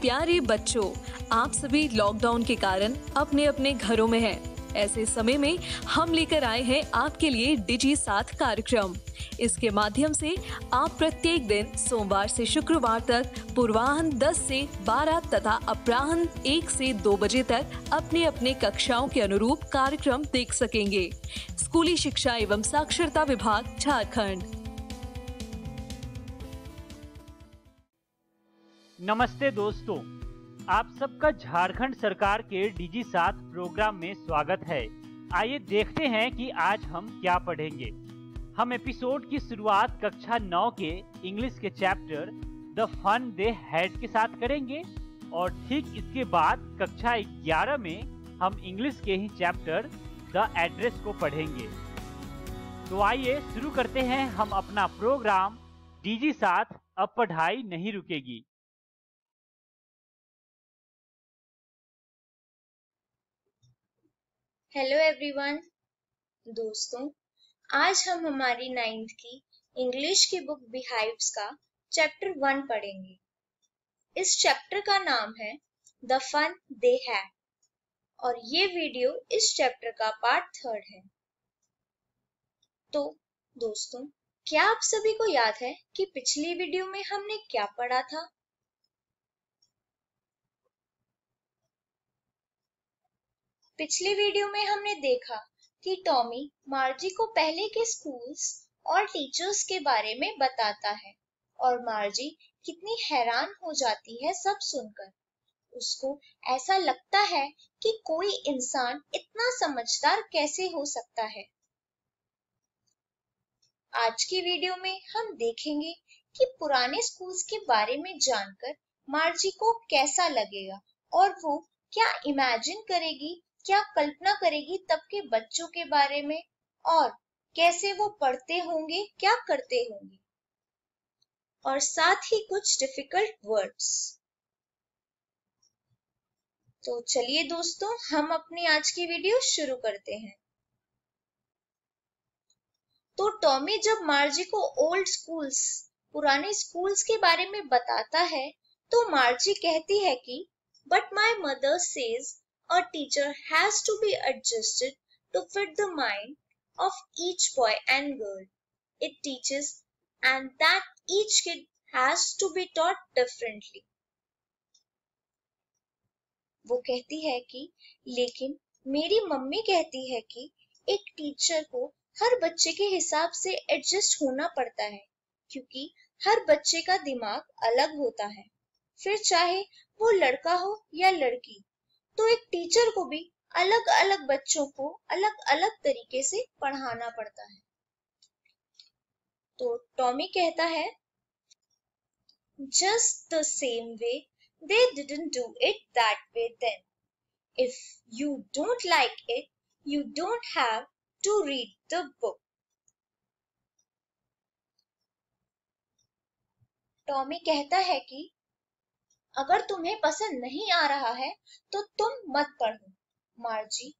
प्यारे बच्चों, आप सभी लॉकडाउन के कारण अपने अपने घरों में हैं। ऐसे समय में हम लेकर आए हैं आपके लिए डिजी साथ कार्यक्रम। इसके माध्यम से आप प्रत्येक दिन सोमवार से शुक्रवार तक पूर्वाहन 10 से 12 तथा अपराहन 1 से 2 बजे तक अपने अपने कक्षाओं के अनुरूप कार्यक्रम देख सकेंगे। स्कूली शिक्षा एवं साक्षरता विभाग झारखंड। नमस्ते दोस्तों, आप सबका झारखंड सरकार के डिजी साथ प्रोग्राम में स्वागत है। आइए देखते हैं कि आज हम क्या पढ़ेंगे। हम एपिसोड की शुरुआत कक्षा नौ के इंग्लिश के chapter the fun they had के साथ करेंगे और ठीक इसके बाद कक्षा 11 में हम इंग्लिश के ही चैप्टर द एड्रेस को पढ़ेंगे। तो आइए शुरू करते हैं हम अपना प्रोग्राम। डीजी साथ अब पढ़ाई नहीं रुकेगी। हेलो एवरीवन दोस्तों, आज हम हमारी नाइन्थ की इंग्लिश की बुक बिहाइव्स का चैप्टर वन पढ़ेंगे। इस चैप्टर का नाम है द फन दे है और ये वीडियो इस चैप्टर का पार्ट थर्ड है। तो दोस्तों, क्या आप सभी को याद है कि पिछली वीडियो में हमने क्या पढ़ा था? पिछले वीडियो में हमने देखा कि टॉमी मार्जी को पहले के स्कूल्स और टीचर्स के बारे में बताता है और मार्जी कितनी हैरान हो जाती है सब सुनकर। उसको ऐसा लगता है कि कोई इंसान इतना समझदार कैसे हो सकता है। आज की वीडियो में हम देखेंगे कि पुराने स्कूल्स के बारे में जानकर मार्जी को कैसा लगेगा और वो क्या इमेजिन करेगी क्या कल्पना करेगी तब के बच्चों के बारे में? और कैसे वो पढ़ते होंगे, क्या करते होंगे? और साथ ही कुछ डिफ़िकल्ट वर्ड्स तो चलिए दोस्तों, हम अपनी आज की वीडियो शुरू करते हैं। तो टॉमी जब मार्जी को ओल्ड स्कूल्स पुराने स्कूल्स के बारे में बताता है तो मार्जी कहती है कि but my mother says a teacher has to be adjusted to fit the mind of each boy and girl it teaches and that each kid has to be taught differently. वो कहती है कि लेकिन मेरी मम्मी कहती है कि एक टीचर को हर बच्चे के हिसाब से एडजस्ट होना पड़ता है क्योंकि हर बच्चे का दिमाग अलग होता है फिर चाहे वो लड़का हो या लड़की तो एक टीचर को भी अलग अलग बच्चों को अलग अलग तरीके से पढ़ाना पड़ता है। तो टॉमी कहता है just the same way they didn't do it that way then if you don't like it you don't have to read the book Tommy कहता है कि अगर तुम्हें पसंद नहीं आ रहा है तो तुम मत पढ़ो। मार्जी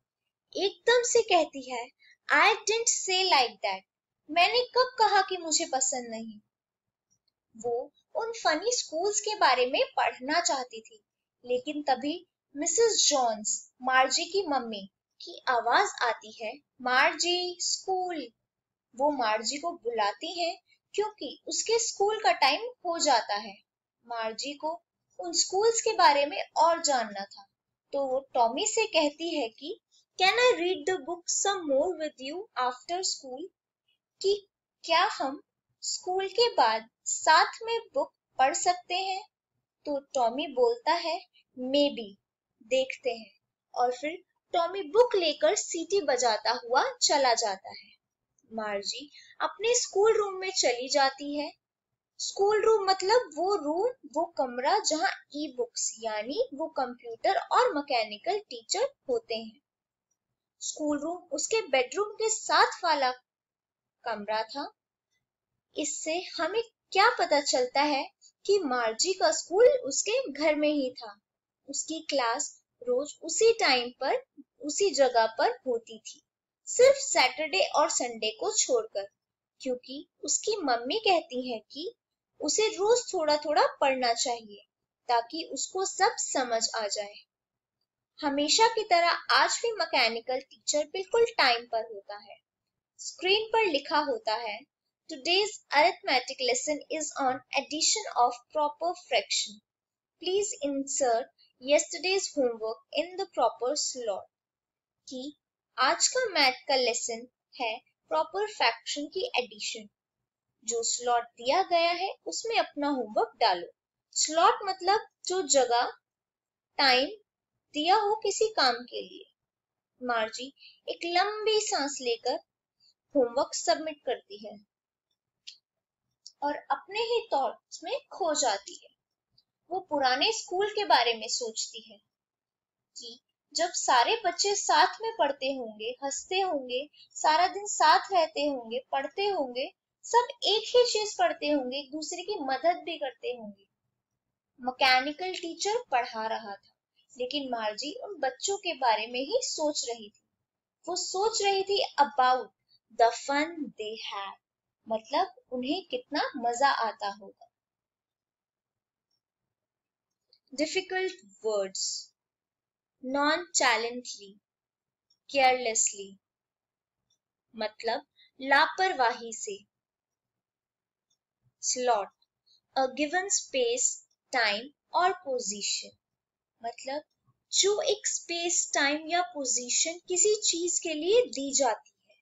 एकदम से कहती है I didn't say like that मैंने कब कहा कि मुझे पसंद नहीं? वो उन फनी स्कूल्स के बारे में पढ़ना चाहती थी, लेकिन तभी मिसेस जॉन्स मार्जी की मम्मी, की आवाज़ आती है, मार्जी, स्कूल. वो मार्जी को बुलाती है, क्योंकि उसके स्कूल का टाइम हो जाता है। मार्जी को उन स्कूल्स के बारे में और जानना था। तो वो टॉमी से कहती है कि can I read the book some more with you after school कि क्या हम स्कूल के बाद साथ में बुक पढ़ सकते हैं? तो टॉमी बोलता है मे बी देखते हैं। और फिर टॉमी बुक लेकर सीटी बजाता हुआ चला जाता है। मार्जी अपने स्कूल रूम में चली जाती है। स्कूल रूम मतलब वो रूम, वो कमरा जहाँ ई बुक्स यानी वो कंप्यूटर और मैकेनिकल टीचर होते हैं। स्कूल रूम उसके बेडरूम के साथ वाला कमरा था। इससे हमें क्या पता चलता है कि मार्जी का स्कूल उसके घर में ही था। उसकी क्लास रोज उसी टाइम पर, उसी जगह पर होती थी। सिर्फ़ सैटरडे और संडे को छोड़कर, क्योंकि उसकी मम्मी कहती है कि उसे रोज थोड़ा थोड़ा पढ़ना चाहिए, ताकि उसको सब समझ आ जाए। हमेशा की तरह आज भी मैकेनिकल टीचर बिल्कुल टाइम पर होता है। स्क्रीन पर लिखा होता है today's arithmetic lesson is on addition of proper fraction please insert yesterday's homework in the proper slot कि आज का मैथ का लेसन है प्रॉपर फ्रैक्शन की एडिशन जो स्लॉट दिया गया है, उसमें अपना होमवर्क डालो। स्लॉट मतलब जो जगह टाइम दिया हो किसी काम के लिए। मार्जी एक लंबी सांस लेकर होमवर्क सबमिट करती है और अपने ही थॉट्स में खो जाती है। वो पुराने स्कूल के बारे में सोचती है कि जब सारे बच्चे साथ में पढ़ते होंगे, हँसते होंगे, सारा दिन साथ रहते होंगे, पढ़ते होंगे सब एक ही चीज़ पढ़ते होंगे, एक दूसरे की मदद भी करते होंगे। मैकेनिकल टीचर पढ़ा रहा था, लेकिन मार्जी उन बच्चों के बारे में ही सोच रही थी। वो सोच रही थी about the fun they have मतलब उन्हें कितना मज़ा आता होगा। Difficult words nonchalantly carelessly मतलब लापरवाही से। Slot a given space time और पोजीशन मतलब जो एक स्पेस टाइम या पोजीशन किसी चीज़ के लिए दी जाती है।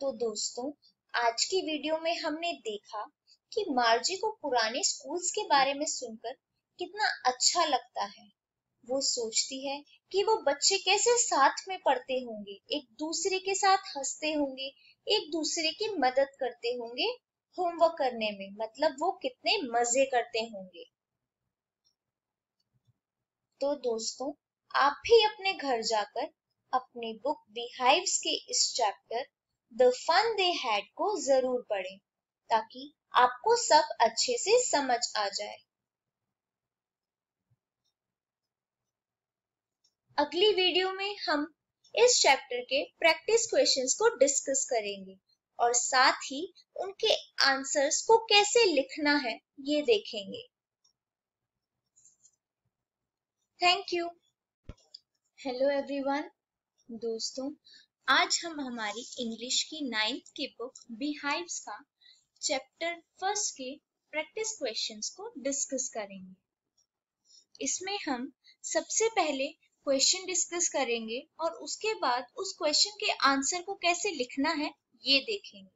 तो दोस्तों, आज की वीडियो में हमने देखा कि मार्जी को पुराने स्कूल्स के बारे में सुनकर कितना अच्छा लगता है। वो सोचती है कि वो बच्चे कैसे साथ में पढ़ते होंगे, एक दूसरे के साथ हँसते होंगे, एक दूसरे की मदद करते होंगे होमवर्क करने में मतलब वो कितने मज़े करते होंगे। तो दोस्तों, आप भी अपने घर जाकर, अपनी बुक बिहाइव्स के इस chapter the fun they had को ज़रूर पढ़ें, ताकि आपको सब अच्छे से समझ आ जाए। अगली वीडियो में हम इस चैप्टर के प्रैक्टिस क्वेश्चंस को डिस्कस करेंगे और साथ ही उनके आंसर्स को कैसे लिखना है ये देखेंगे। थैंक यू हेलो एवरीवन दोस्तों, आज हम हमारी इंग्लिश की नाइन्थ की बुक बिहाइव्स का चैप्टर फ़र्स्ट के प्रैक्टिस क्वेश्चंस को डिस्कस करेंगे। इसमें हम सबसे पहले क्वेश्चन डिस्कस करेंगे और उसके बाद उस क्वेश्चन के आंसर को कैसे लिखना है, ये देखेंगे।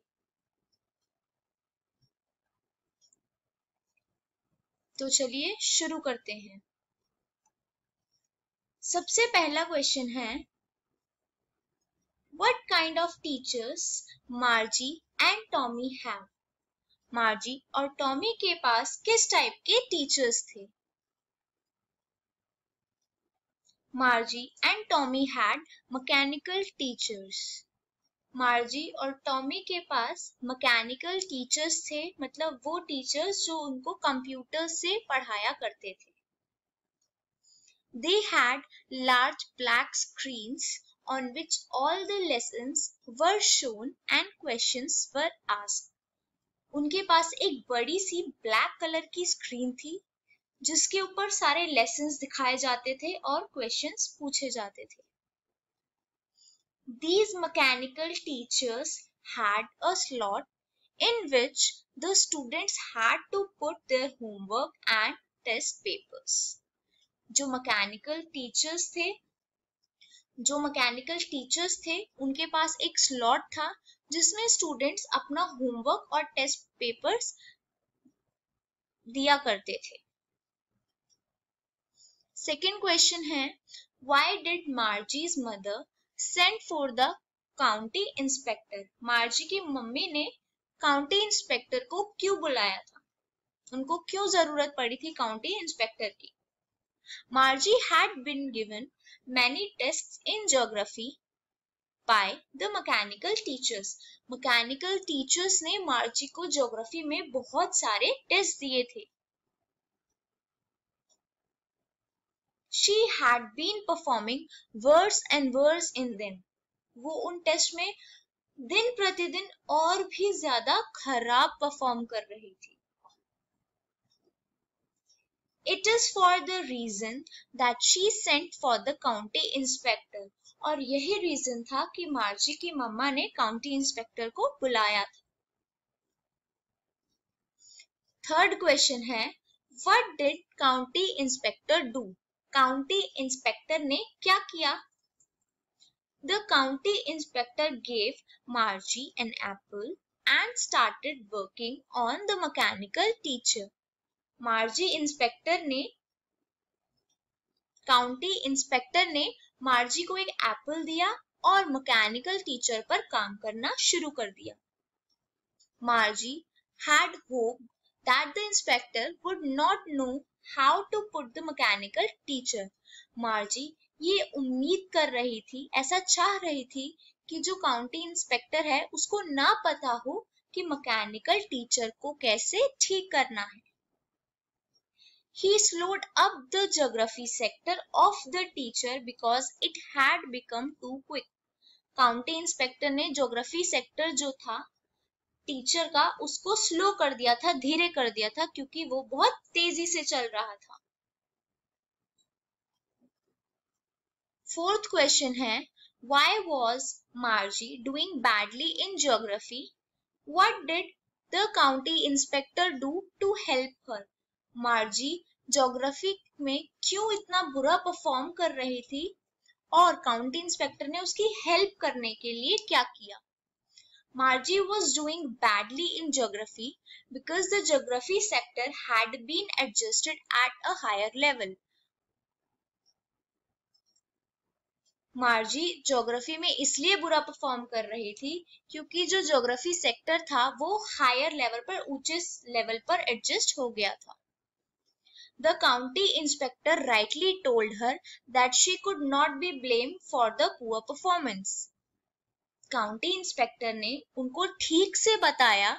तो चलिए शुरू करते हैं। सबसे पहला क्वेश्चन है, What kind of teachers Margie and Tommy have? Margie और टॉमी के पास किस टाइप के टीचर्स थे? Margie and Tommy had mechanical teachers Margie और टॉमी के पास मैकेनिकल टीचर्स थे मतलब वो टीचर्स जो उनको कंप्यूटर से पढ़ाया करते थे। They had large black screens on which all the lessons were shown and questions were asked. उनके पास एक बड़ी सी ब्लैक कलर की स्क्रीन थी। जिसके ऊपर सारे लेसन दिखाए जाते थे और क्वेश्चंस पूछे जाते थे These mechanical teachers had a slot in which the students had to put their homework and test papers. जो मैकेनिकल टीचर्स थे, जो मैकेनिकल टीचर्स थे, उनके पास एक स्लॉट था जिसमें स्टूडेंट्स अपना होमवर्क और टेस्ट पेपर्स दिया करते थे सेकेंड क्वेश्चन है why did Margie's mother sent for the county inspector Margie की मम्मी ने काउंटी इंस्पेक्टर को क्यों बुलाया था? उनको क्यों ज़रूरत पड़ी थी काउंटी इंस्पेक्टर की? Margie had been given many test in geography by the mechanical teachers mechanical teachers ने मार्जी को ज्योग्राफी में बहुत सारे टेस्ट दिए थे। She had been performing worse and worse in them. वो उन टेस्ट में दिन प्रतिदिन और भी ज़्यादा खराब परफॉर्म कर रही थी। It is for the reason that she sent for the county inspector. और यही रीजन था कि मार्जी की मम्मा ने काउंटी इंस्पेक्टर को बुलाया था। थर्ड क्वेश्चन है what did county inspector do county inspector ने क्या किया the county inspector gave Margie an apple and started working on the mechanical teacher. Margie inspector ने काउंटी इंस्पेक्टर ने मार्जी को एक एप्पल दिया और मैकेनिकल टीचर पर काम करना शुरू कर दिया Margie had hope that the inspector would not know how to put the mechanical teacher Margie ये उम्मीद कर रही थी, ऐसा चाह रही थी कि जो काउंटी इंस्पेक्टर है, उसको ना पता हो कि मैकेनिकल टीचर को कैसे ठीक करना है He slowed up the geography sector of the teacher because it had become too quick. County inspector ने ज्योग्राफी सेक्टर जो था टीचर का उसको स्लो कर दिया था, धीरे कर दिया था, क्योंकि वो बहुत तेज़ी से चल रहा था फोर्थ क्वेश्चन है, why was Margie doing badly in geography? What did the county inspector do to help her? Margie geography में क्यों इतना बुरा परफॉर्म कर रही थी और काउंटी इंस्पेक्टर ने उसकी हेल्प करने के लिए क्या किया Margie was doing badly in geography because the geography sector had been adjusted at a higher level Margie geography में इसलिए बुरा परफॉर्म कर रही थी क्योंकि जो ज्योग्राफी सेक्टर था वो हायर लेवल पर ऊंचे लेवल पर एडजस्ट हो गया था The county inspector rightly told her that she could not be blamed for the poor performance. County inspector ने उनको ठीक से बताया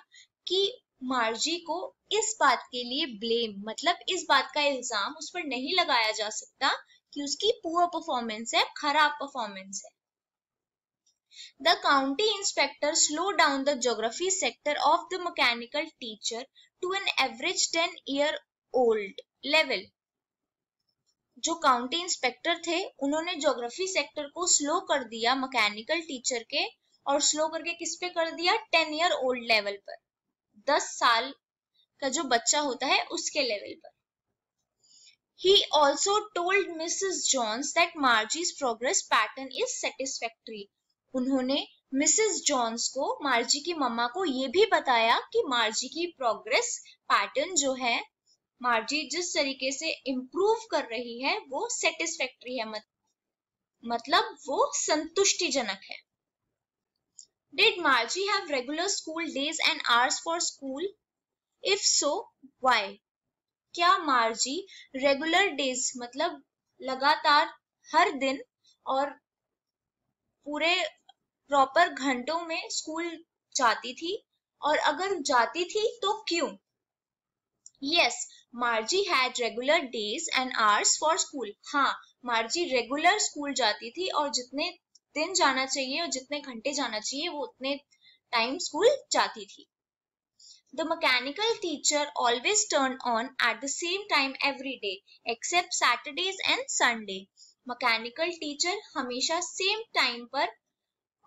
कि मार्जी को इस बात के लिए ब्लेम मतलब इस बात का इल्ज़ाम उस पर नहीं लगाया जा सकता कि उसकी पुअर परफॉर्मेंस है, खराब परफॉर्मेंस है। The county inspector slowed down the geography sector of the mechanical teacher to an average 10 year old level जो काउंटी इंस्पेक्टर थे, उन्होंने ज्योग्राफी सेक्टर को स्लो कर दिया मैकेनिकल टीचर के, और स्लो करके किस पे कर दिया टेन ईयर ओल्ड लेवल पर दस साल का जो बच्चा होता है, उसके लेवल पर He also told Mrs. Jones that Margie's progress pattern is satisfactory. उन्होंने मिसेस जॉन्स को मार्जी की मम्मा को ये भी बताया कि मार्जी की प्रोग्रेस पैटर्न जो है मार्जी जिस तरीके से इम्प्रूव कर रही है वो सेटिस्फैक्ट्री है। मत, मतलब वो संतुष्टिजनक है। Did Margie have regular school days and hours for school if so why क्या मार्जी रेगुलर डेज़ मतलब लगातार हर दिन और पूरे प्रॉपर घंटों में स्कूल जाती थी? और अगर जाती थी तो क्यों? Yes Margie had regular days and hours for school हाँ मार्जी रेगुलर स्कूल जाती थी और जितने दिन जाना चाहिए और जितने घंटे जाना चाहिए, वो उतने टाइम स्कूल जाती थी। The mechanical teacher always turned on at the same time every day, except Saturdays and Sunday. Mechanical teacher हमेशा सेम टाइम पर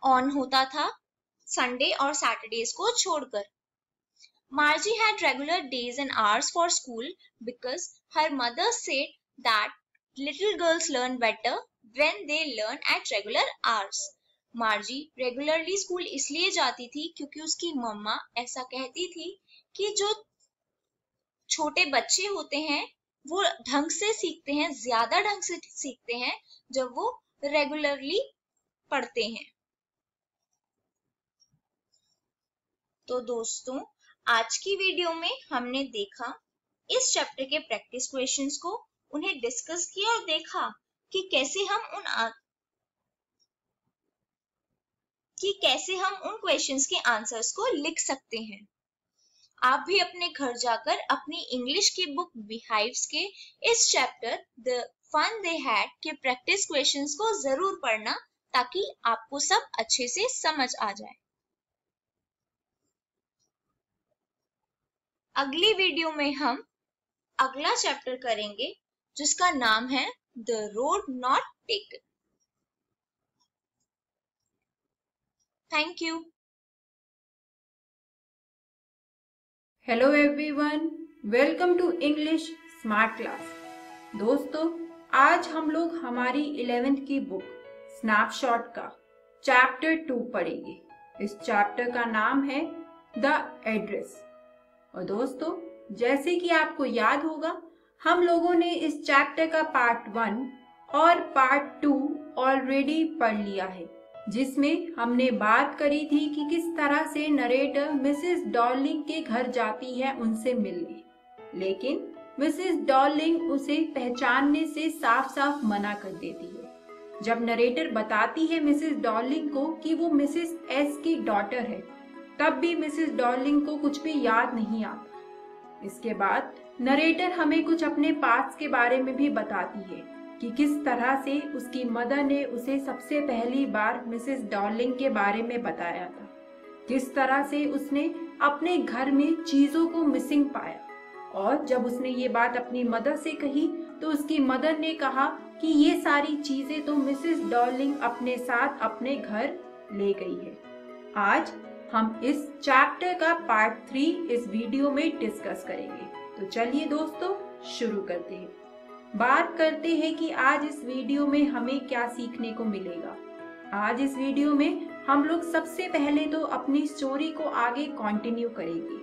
ऑन होता था संडे और सैटरडेज को छोड़कर। Margie had regular days and hours for school because her mother said that little girls learn better when they learn at regular hours. Margie regularly school इसलिए जाती थी क्योंकि उसकी मम्मा ऐसा कहती थी कि जो छोटे बच्चे होते हैं वो ढंग से सीखते हैं ज़्यादा ढंग से सीखते हैं जब वो रेगुलरली पढ़ते हैं तो दोस्तों आज की वीडियो में हमने देखा, इस चैप्टर के प्रैक्टिस क्वेश्चंस को उन्हें डिस्कस किया और देखा कि कैसे हम उन आ... कि कैसे हम उन क्वेश्चंस के आंसर्स को लिख सकते हैं। आप भी अपने घर जाकर अपनी इंग्लिश की बुक बिहाइव्स के इस chapter the fun they had के प्रैक्टिस क्वेश्चंस को ज़रूर पढ़ना ताकि आपको सब अच्छे से समझ आ जाए। अगली वीडियो में हम अगला चैप्टर करेंगे, जिसका नाम है the road not taken thank you hello everyone welcome to English smart class दोस्तों, आज हम लोग हमारी इलेवेंथ की बुक स्नैपशॉट का चैप्टर टू पढ़ेंगे। इस चैप्टर का नाम है द एड्रेस और दोस्तों, जैसे कि आपको याद होगा, हम लोगों ने इस चैप्टर का पार्ट वन और पार्ट टू ऑलरेडी पढ़ लिया है, जिसमें हमने बात करी थी कि किस तरह से नरेटर मिसेस डॉर्लिंग के घर जाती है उनसे मिलने। लेकिन मिसेस डॉर्लिंग उसे पहचानने से साफ़ साफ़ मना कर देती है। जब नरेटर बताती है मिसेस डॉर्लिंग को कि वो मिसेस एस की डॉटर है तब भी मिसेस डॉर्लिंग को कुछ भी याद नहीं आता। इसके बाद नरेटर हमें कुछ अपने पास के बारे में भी बताती है कि किस तरह से उसकी मदर ने उसे सबसे पहली बार मिसेस डॉर्लिंग के बारे में बताया था। किस तरह से उसने अपने घर में चीज़ों को मिसिंग पाया। और जब उसने ये बात अपनी मदर से कही तो उसकी मदर ने कहा कि ये सारी चीज़ें तो मिसेस डॉर्लिंग अपने साथ अपने घर ले गई है। आज हम इस चैप्टर का पार्ट थ्री इस वीडियो में डिस्कस करेंगे। तो चलिए दोस्तों, शुरू करते हैं। बात करते हैं कि आज इस वीडियो में हमें क्या सीखने को मिलेगा। आज इस वीडियो में हम लोग सबसे पहले तो अपनी स्टोरी को आगे कंटिन्यू करेंगे।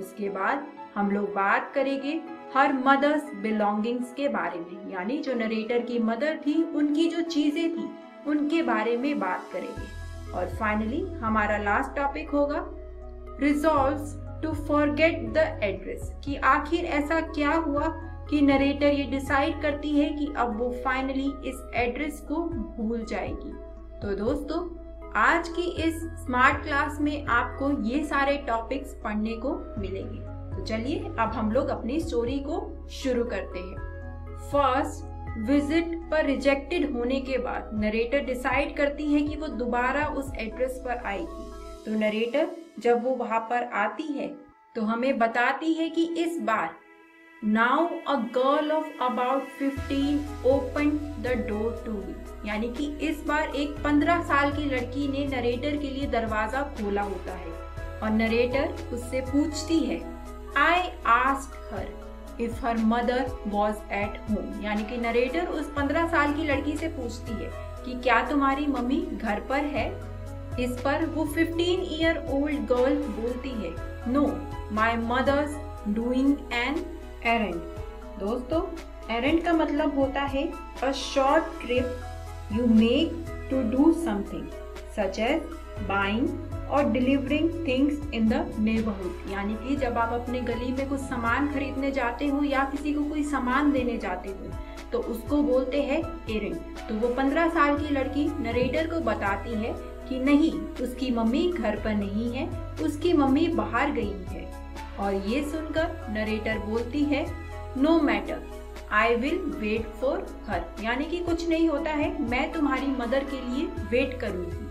उसके बाद हम लोग बात करेंगे हर मदर्स बिलोंगिंग्स के बारे में, यानी जो नरेटर की मदर थी, उनकी जो चीज़ें थी, उनके बारे में बात करेंगे। और फाइनली हमारा लास्ट टॉपिक होगा resolve to forget the address कि आखिर ऐसा क्या हुआ कि नरेटर ये डिसाइड करती है कि अब वो फाइनली इस एड्रेस को भूल जाएगी? तो दोस्तों, आज की इस स्मार्ट क्लास में आपको ये सारे टॉपिक्स पढ़ने को मिलेंगे। तो चलिए, अब हम लोग अपनी स्टोरी को शुरू करते हैं। फ़र्स्ट विज़िट पर रिजेक्टेड होने के बाद नरेटर डिसाइड करती है कि वो दोबारा उस एड्रेस पर आएगी। तो नरेटर जब वो वहाँ पर आती है तो हमें बताती है कि इस बार now a girl of about 15 open the door to me यानी कि इस बार एक 15 साल की लड़की ने नरेटर के लिए दरवाज़ा खोला होता है। और नरेटर उससे पूछती है I ask her if her mother was at home यानी कि नरेटर उस पंद्रह साल की लड़की से पूछती है कि क्या तुम्हारी मम्मी घर पर है? इस पर वो 15 ईयर ओल्ड गर्ल बोलती है no my mother's doing an errand दोस्तों एरेंड का मतलब होता है a short trip you make to do something such as buying or delivering things in the neighbourhood यानी कि जब आप अपने गली में कुछ सामान खरीदने जाते हो या किसी को कोई सामान देने जाते हो तो उसको बोलते हैं एरिंग तो वो पंद्रह साल की लड़की नरेटर को बताती है कि नहीं, उसकी मम्मी घर पर नहीं है, उसकी मम्मी बाहर गई है। और ये सुनकर नरेटर बोलती है no matter I will wait for her यानी कि कुछ नहीं होता है, मैं तुम्हारी मदर के लिए वेट करूँगी।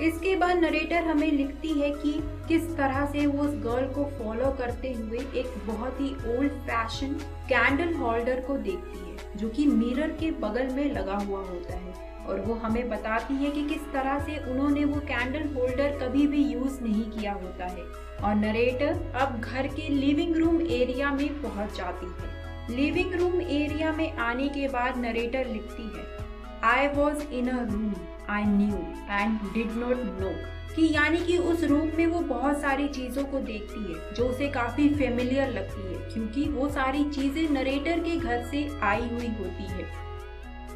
इसके बाद नरेटर हमें लिखती है कि किस तरह से वो उस गर्ल को फॉलो करते हुए एक बहुत ही ओल्ड फ़ैशन कैंडल होल्डर को देखती है, जो कि मिरर के बगल में लगा हुआ होता है। और वो हमें बताती है कि किस तरह से उन्होंने वो कैंडल होल्डर कभी भी यूज़ नहीं किया होता है। और नरेटर अब घर के लिविंग रूम एरिया में पहुँच जाती है। लिविंग रूम एरिया में आने के बाद नरेटर लिखती है I was in a room I knew and did not know कि यानी कि उस रूम में वो बहुत सारी चीज़ों को देखती है, जो उसे काफ़ी फेमिलियर लगती है, क्योंकि वो सारी चीज़ें नरेटर के घर से आई हुई होती है।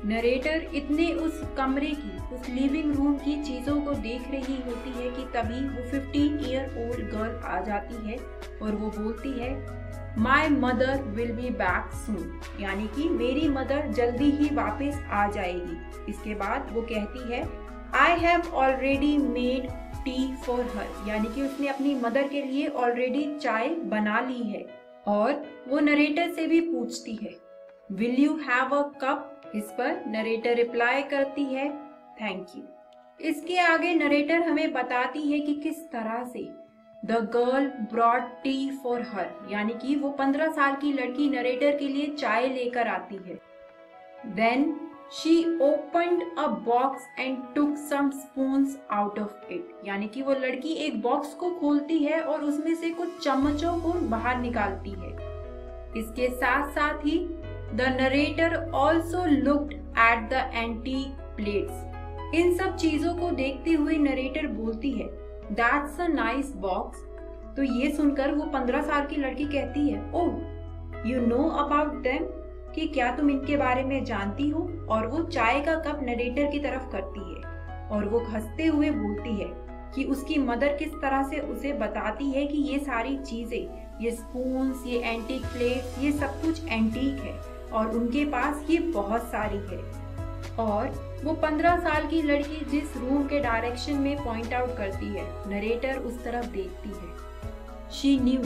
नरेटर इतने उस कमरे की, उस लिविंग रूम की चीज़ों को देख रही होती है कि तभी वो 15 ईयर ओल्ड गर्ल आ जाती है और वो बोलती है my mother will be back soon यानी कि मेरी मदर जल्दी ही वापस आ जाएगी। इसके बाद वो कहती है I have already made tea for her यानी कि उसने अपनी मदर के लिए ऑलरेडी चाय बना ली है। और वो नरेटर से भी पूछती है will you have a cup इस पर नरेटर रिप्लाई करती है थैंक यू इसके आगे नरेटर हमें बताती है कि किस तरह से the girl brought tea for her यानी कि वो पंद्रह साल की लड़की नरेटर के लिए चाय लेकर आती है। Then she open a box and took some spoon out of it यानी कि वो लड़की एक बॉक्स को खोलती है और उसमें से कुछ चम्मचों को बाहर निकालती है। इसके साथ साथ ही the narrator also looked at the antique plates इन सब चीज़ों को देखते हुए नरेटर बोलती है दैट्स अ नाइस बॉक्स तो ये सुनकर वो पंद्रह साल की लड़की कहती है, oh you know about them कि क्या तुम इनके बारे में जानती हो? और वो चाय का कप नरेटर की तरफ़ करती है और वो हँसते हुए बोलती है कि उसकी मदर किस तरह से उसे बताती है कि ये सारी चीज़ें, ये स्पून ये एंटीक प्लेट ये सब कुछ एंटीक है और उनके पास ये बहुत सारी है। और वो पंद्रह साल की लड़की जिस रूम के डायरेक्शन में पॉइंट आउट करती है नरेटर उस तरफ़ देखती है। She knew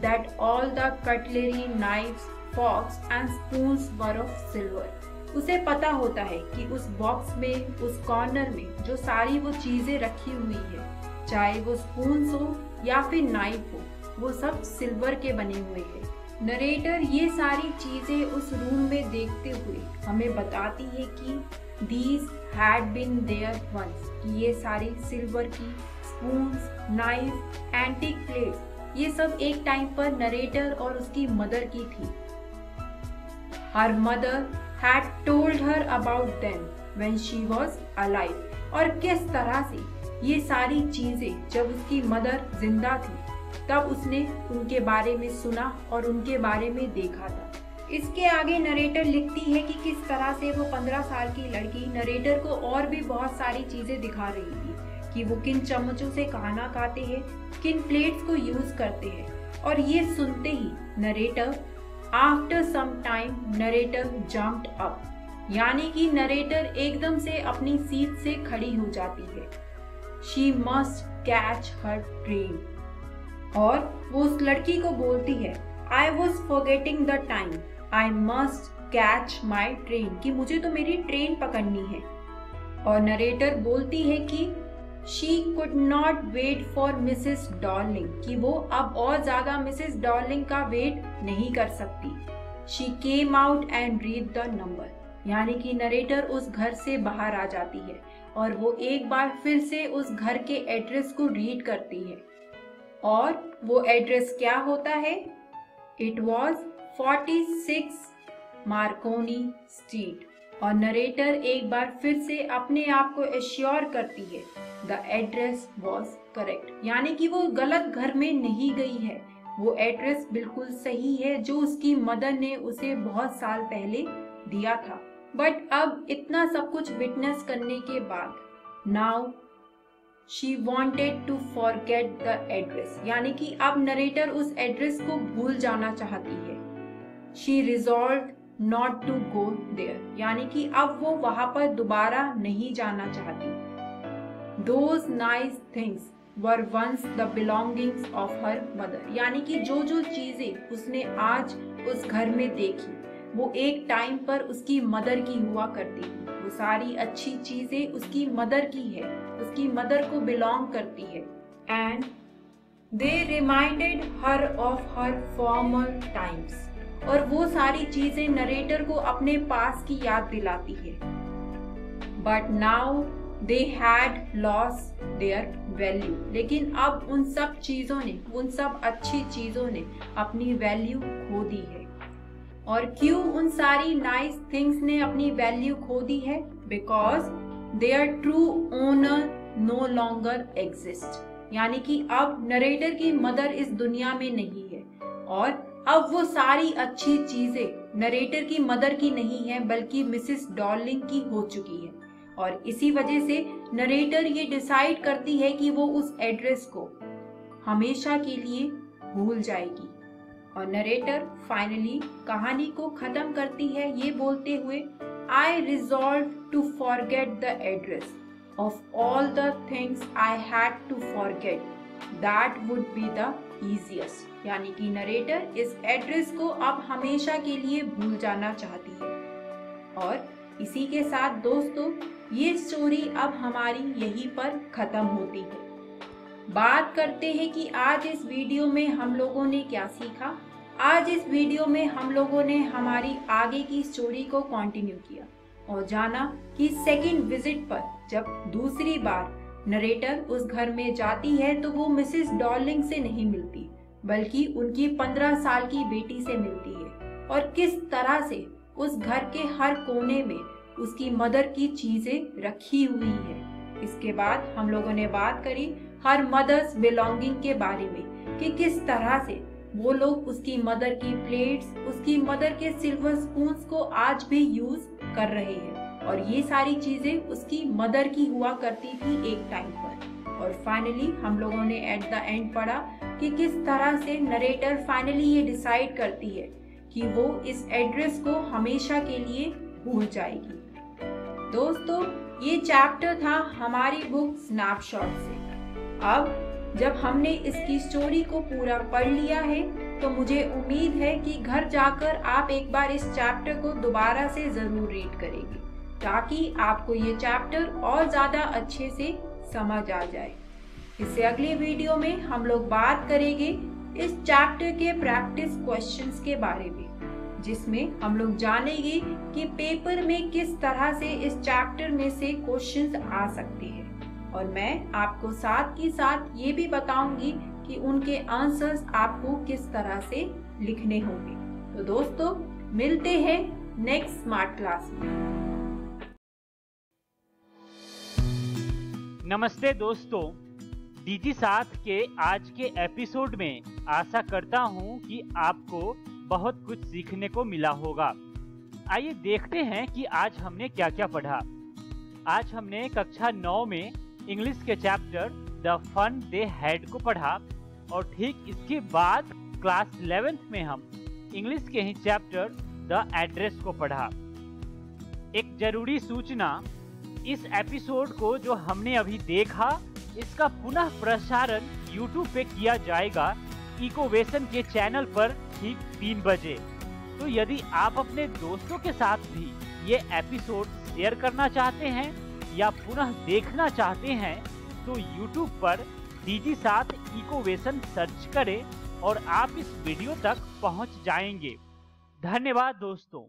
that all the cutlery knife forks and spoon were of silver उसे पता होता है कि उस बॉक्स में, उस कॉर्नर में जो सारी वो चीज़ें रखी हुई है, चाहे वो स्पून हो या फिर नाइफ हो, वो सब सिल्वर के बने हुए हैं। नरेटर ये सारी चीज़ें उस रूम में देखते हुए हमें बताती है कि these had been there once कि ये सारी सिल्वर की स्पून नाइफ एंटीक प्लेट ये सब एक टाइम पर नरेटर और उसकी मदर की थी। Her mother had told her about them when she was alive और किस तरह से ये सारी चीज़ें जब उसकी मदर ज़िंदा थी तब उसने उनके बारे में सुना और उनके बारे में देखा था। इसके आगे नरेटर लिखती है कि किस तरह से वो पंद्रह साल की लड़की नरेटर को और भी बहुत सारी चीज़ें दिखा रही थी, कि वो किन चम्मचों से खाना खाते हैं, किन प्लेट्स को यूज़ करते हैं। और ये सुनते ही narrator after some time narrator jumped up यानी कि नरेटर एकदम से अपनी सीट से खड़ी हो जाती है। She must catch her train और वो उस लड़की को बोलती है I was forgetting the time I must catch my train कि मुझे तो मेरी ट्रेन पकड़नी है। और नरेटर बोलती है कि she could not wait for Mrs Dorling कि वो अब और ज़्यादा मिसेस डॉर्लिंग का वेट नहीं कर सकती। She came out and read the number यानी कि नरेटर उस घर से बाहर आ जाती है और वो एक बार फिर से उस घर के एड्रेस को रीड करती है। और वो एड्रेस क्या होता है? इट वॉज़ 46 मार्कोनी स्ट्रीट और नरेटर एक बार फिर से अपने आप को एश्योर करती है द एड्रेस वॉज़ करेक्ट यानी कि वो गलत घर में नहीं गई है। वो एड्रेस बिल्कुल सही है, जो उसकी मदर ने उसे बहुत साल पहले दिया था। बट अब इतना सब कुछ विटनेस करने के बाद now she wanted to forget the address यानी कि अब नरेटर उस एड्रेस को भूल जाना चाहती है। She resolve not to go there यानी कि अब वो वहाँ पर दोबारा नहीं जाना चाहती। Those nice things were once the belongings of her mother यानी कि जो जो चीज़ें उसने आज उस घर में देखी, वो एक टाइम पर उसकी मदर की हुआ करती थी वो सारी अच्छी चीज़ें उसकी मदर की है। उसकी मदर को बिलोंग करती है। And they reminded her of her former times और वो सारी चीज़ें नरेटर को अपने पास की याद दिलाती है। But now they had lost their value लेकिन अब उन सब चीज़ों ने, उन सब अच्छी चीज़ों ने अपनी वैल्यू खो दी है। और क्यों उन सारी नाइस थिंग्स ने अपनी वैल्यू खो दी है? Because their true owner no longer exist यानी कि अब नरेटर की मदर इस दुनिया में नहीं है। और अब वो सारी अच्छी चीज़ें नरेटर की मदर की नहीं है, बल्कि मिसिस डॉर्लिंग की हो चुकी है। और इसी वजह से नरेटर ये डिसाइड करती है कि वो उस एड्रेस को हमेशा के लिए भूल जाएगी। और नरेटर फाइनली कहानी को खत्म करती है, ये बोलते हुए I resolve to forget the address of all the things I had to forget that would be the easiest यानी कि नरेटर इस एड्रेस को अब हमेशा के लिए भूल जाना चाहती है। और इसी के साथ दोस्तों, ये स्टोरी अब हमारी यहीं पर खत्म होती है। बात करते हैं कि आज इस वीडियो में हम लोगों ने क्या सीखा। आज इस वीडियो में हम लोगों ने हमारी आगे की स्टोरी को कंटिन्यू किया और जाना कि सेकंड विज़िट पर जब दूसरी बार नरेटर उस घर में जाती है तो वो मिसेस डॉर्लिंग से नहीं मिलती, बल्कि उनकी पंद्रह साल की बेटी से मिलती है। और किस तरह से उस घर के हर कोने में उसकी मदर की चीज़ें रखी हुई है। इसके बाद हम लोगों ने बात करी हर मदर्स बिलोंगिंग के बारे में कि किस तरह से वो लोग उसकी मदर की प्लेट्स उसकी मदर के सिल्वर स्पून को आज भी यूज़ कर रहे हैं। और ये सारी चीज़ें उसकी मदर की हुआ करती थी एक टाइम पर। और फाइनली हम लोगों ने एट द एंड पढ़ा कि किस तरह से नरेटर फाइनली ये डिसाइड करती है कि वो इस एड्रेस को हमेशा के लिए भूल जाएगी। दोस्तों, ये चैप्टर था हमारी बुक स्नैपशॉट से। अब जब हमने इसकी स्टोरी को पूरा पढ़ लिया है तो मुझे उम्मीद है कि घर जाकर आप एक बार इस चैप्टर को दोबारा से ज़रूर रीड करेंगे, ताकि आपको ये चैप्टर और ज़्यादा अच्छे से समझ आ जाए। इससे अगले वीडियो में हम लोग बात करेंगे इस चैप्टर के प्रैक्टिस क्वेश्चंस के बारे में, जिसमें हम लोग जानेंगे कि पेपर में किस तरह से इस चैप्टर में से क्वेश्चंस आ सकते हैं। और मैं आपको साथ ही साथ ये भी बताऊँगी कि उनके आंसर्स आपको किस तरह से लिखने होंगे। तो दोस्तों, मिलते हैं नेक्स्ट स्मार्ट क्लास में। नमस्ते दोस्तों डीजी साथ के आज के एपिसोड में आशा करता हूँ कि आपको बहुत कुछ सीखने को मिला होगा। आइए देखते हैं कि आज हमने क्या क्या पढ़ा। आज हमने कक्षा नौ में इंग्लिश के chapter the fun they had को पढ़ा, और ठीक इसके बाद क्लास इलेवेंथ में हम इंग्लिश के ही चैप्टर द एड्रेस को पढ़ा। एक ज़रूरी सूचना, इस एपिसोड को जो हमने अभी देखा, इसका पुनः प्रसारण YouTube पे किया जाएगा इकोवेशन के चैनल पर ठीक तीन बजे। तो यदि आप अपने दोस्तों के साथ भी ये एपिसोड शेयर करना चाहते हैं या पुनः देखना चाहते हैं तो YouTube पर डीजी साथ इकोवेशन सर्च करें और आप इस वीडियो तक पहुँच जाएँगे। धन्यवाद दोस्तों।